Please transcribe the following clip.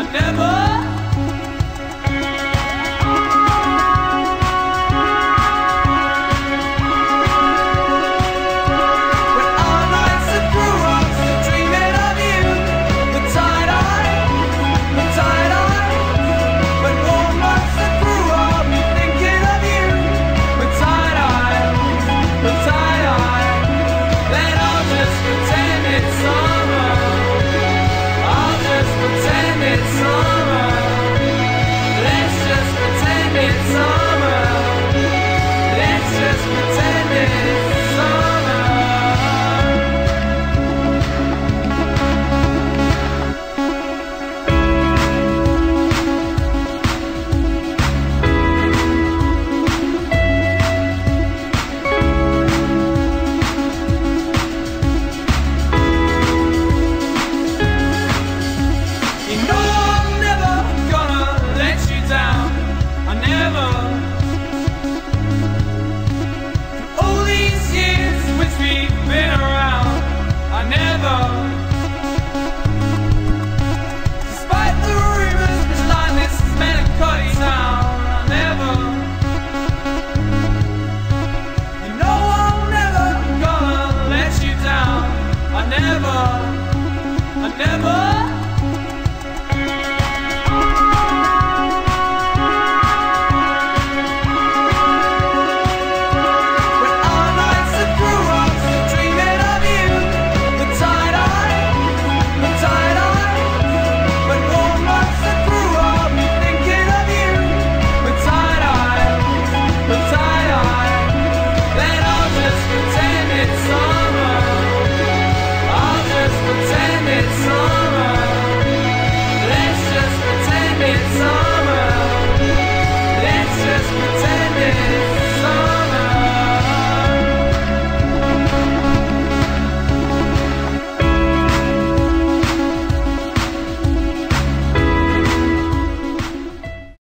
I never I never